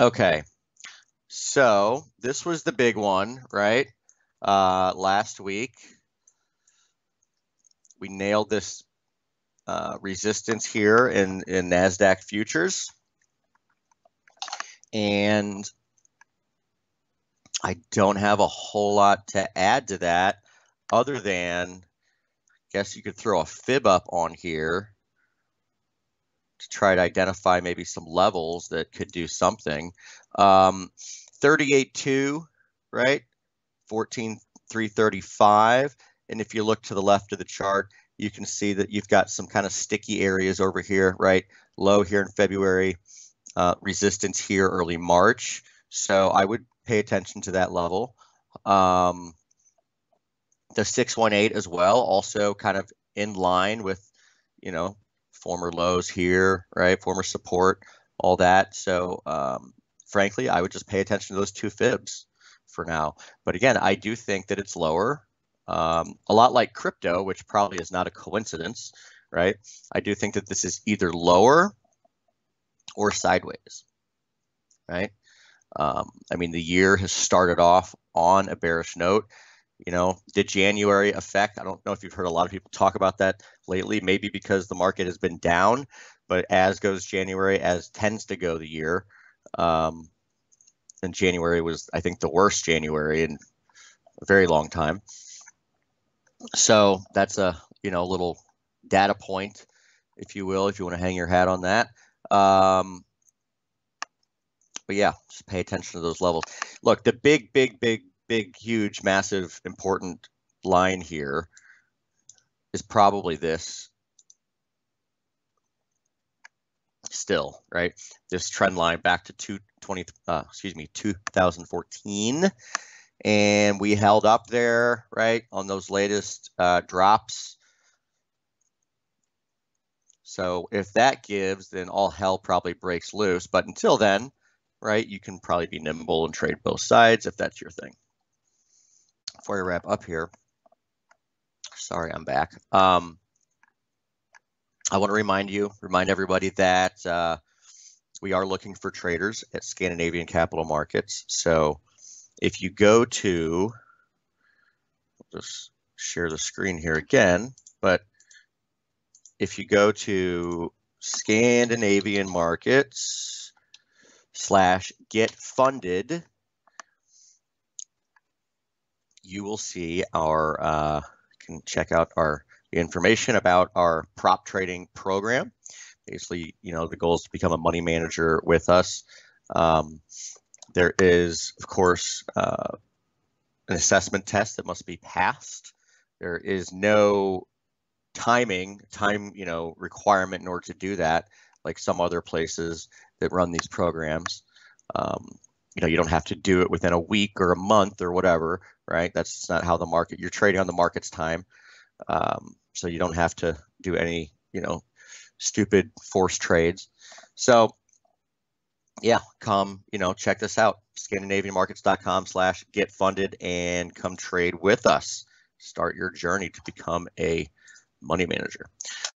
Okay, so this was the big one, right? Uh, last week, we nailed this uh, resistance here in, in NASDAQ futures. And I don't have a whole lot to add to that other than, I guess you could throw a fib up on here to try to identify maybe some levels that could do something. Um, 38.2, right? 14.335. And if you look to the left of the chart, you can see that you've got some kind of sticky areas over here, right? Low here in February, uh, resistance here early March. So I would pay attention to that level. Um, the 618 as well, also kind of in line with, you know, former lows here, right? Former support, all that. So, um, frankly, I would just pay attention to those two fibs for now. But again, I do think that it's lower. Um, a lot like crypto, which probably is not a coincidence, right? I do think that this is either lower or sideways, right? Um, I mean, the year has started off on a bearish note. You know, the January effect, I don't know if you've heard a lot of people talk about that lately, maybe because the market has been down, but as goes January, as tends to go the year. Um, and January was, I think, the worst January in a very long time. So that's a, you know, little data point, if you will, if you want to hang your hat on that. Um, but yeah, just pay attention to those levels. Look, the big, big, big big, huge, massive, important line here is probably this still, right? This trend line back to 220, uh, excuse me, 2014. And we held up there, right, on those latest uh, drops. So if that gives, then all hell probably breaks loose. But until then, right, you can probably be nimble and trade both sides if that's your thing before I wrap up here, sorry, I'm back. Um, I want to remind you, remind everybody that uh, we are looking for traders at Scandinavian Capital Markets. So if you go to, I'll just share the screen here again, but if you go to Scandinavian Markets slash get funded, you will see our, uh, can check out our information about our prop trading program. Basically, you know, the goal is to become a money manager with us. Um, there is, of course, uh, an assessment test that must be passed. There is no timing, time, you know, requirement in order to do that, like some other places that run these programs. Um, you know, you don't have to do it within a week or a month or whatever right? That's not how the market, you're trading on the market's time. Um, so you don't have to do any, you know, stupid forced trades. So yeah, come, you know, check this out, scandinavianmarkets.com slash get funded and come trade with us. Start your journey to become a money manager.